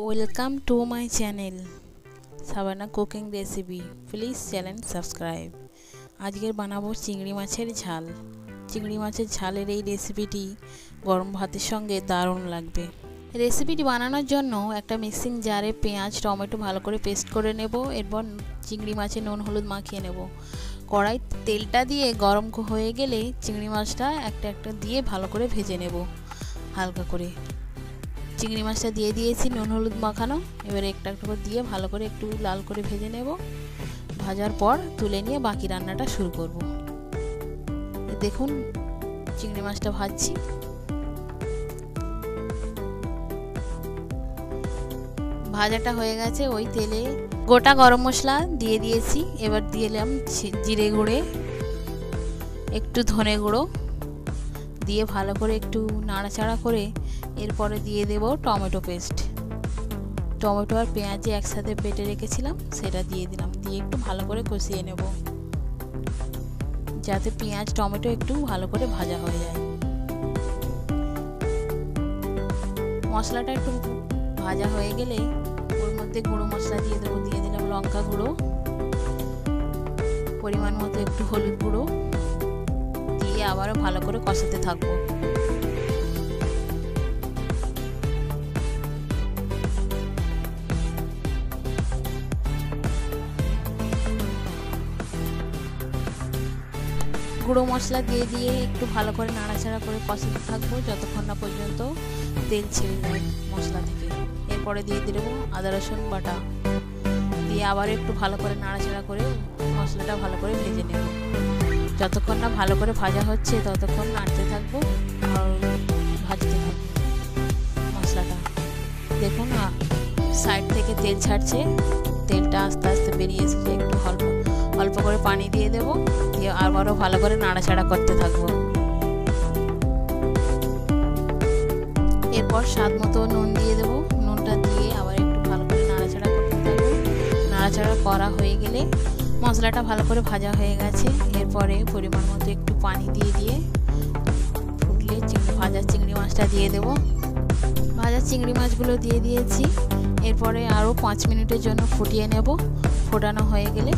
Welcome to my channel Sabana cooking recipe please channel subscribe আজকের বানাবো চিংড়ি মাছের ঝাল। চিংড়ি মাছের ঝালের এই রেসিপিটি গরম ভাতের সঙ্গে দারুণ লাগবে। রেসিপিটি বানানোর জন্য একটা মিক্সিং জারে পেঁয়াজ, টমেটো ভালো করে পেস্ট করে নেব। এরপর চিংড়ি মাছে নুন, হলুদ মাখিয়ে নেব। কড়াই তেলটা দিয়ে গরম হয়ে গেলে চিংড়ি মাছটা একটা একটা দিয়ে ভালো করে ভেজে নেব। হালকা করে। চিংড়ি মাছটা দিয়ে দিয়েছি, নুন, হলুদ মাখানো। এবারে একটা একটা করে দিয়ে ভালো করে একটু লাল করে ভেজে নেব। ভাজার পর তুলে নিয়ে বাকি রান্নাটা শুরু করব। দেখুন চিংড়ি মাছটা ভাজছি। ভাজাটা হয়ে গেছে ওই তেলে। গোটা গরম মশলা দিয়ে দিয়েছি। এবার দিয়ে দিলাম জিরে গুঁড়ে, একটু ধনে গুঁড়ো। দিয়ে ভালো করে একটু নাড়াচাড়া করে এরপরে দিয়ে দেব টমেটো পেস্ট। টমেটো আর পেঁয়াজে একসাথে বেটে রেখেছিলাম, সেটা দিয়ে দিলাম। দিয়ে একটু ভালো করে কষিয়ে নেব। যাতে পেঁয়াজ, টমেটো একটু ভালো করে ভাজা হয়ে যায়। মশলাটা একটু ভাজা হয়ে গেলে ওর মধ্যে গুঁড়ো মশলা দিয়ে দেবো। দিয়ে দিলাম লঙ্কা গুঁড়ো, পরিমাণ মতো একটু হলুদ গুঁড়ো। আবারও ভালো করে কষাতে থাকব। গুঁড়ো মশলা দিয়ে দিয়ে একটু ভালো করে নাড়াচাড়া করে কষাতে থাকব, যতক্ষণ না পর্যন্ত তেল ছেড়ে যায় মশলা থেকে। এরপরে দিয়ে দেবো আদা, রসুন, বাটা। দিয়ে আবার একটু ভালো করে নাড়াচাড়া করে মশলাটা ভালো করে ভেজে নেব। যতক্ষণ না ভালো করে ভাজা হচ্ছে, ততক্ষণ নাড়তে থাকব আর ভাজতে থাকব মশলাটা। দেখুন সাইড থেকে তেল ছাড়ছে, তেলটা আস্তে আস্তে বেরিয়ে এসেছে, একটু অল্প অল্প করে পানি দিয়ে দেব, দিয়ে আবারও ভালো করে নাড়াচাড়া করতে থাকব। এরপর স্বাদ মতো নুন দিয়ে দেবো, নুনটা দিয়ে আবার একটু ভালো করে নাড়াচাড়া করতে থাকব। নাড়াচাড়া করা হয়ে গেলে মশলাটা ভালো করে ভাজা হয়ে গেছে। এরপরে পরিমাণ মতো একটু পানি দিয়ে দিয়ে ফুটলে চিংড়ি, ভাজা চিংড়ি মাছটা দিয়ে দেব। ভাজা চিংড়ি মাছগুলো দিয়ে দিয়েছি। এরপরে আরও পাঁচ মিনিটের জন্য ফুটিয়ে নেব। ফোটানো হয়ে গেলে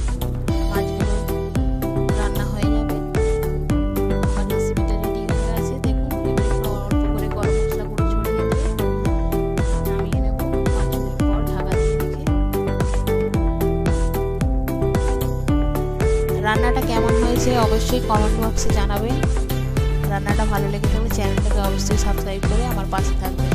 রান্নাটা কেমন হয়েছে অবশ্যই কমেন্ট বক্সে জানাবেন রান্নাটা ভালো লেগে থাকলে চ্যানেলটাকে অবশ্যই সাবস্ক্রাইব করে আমার পাশে থাকবেন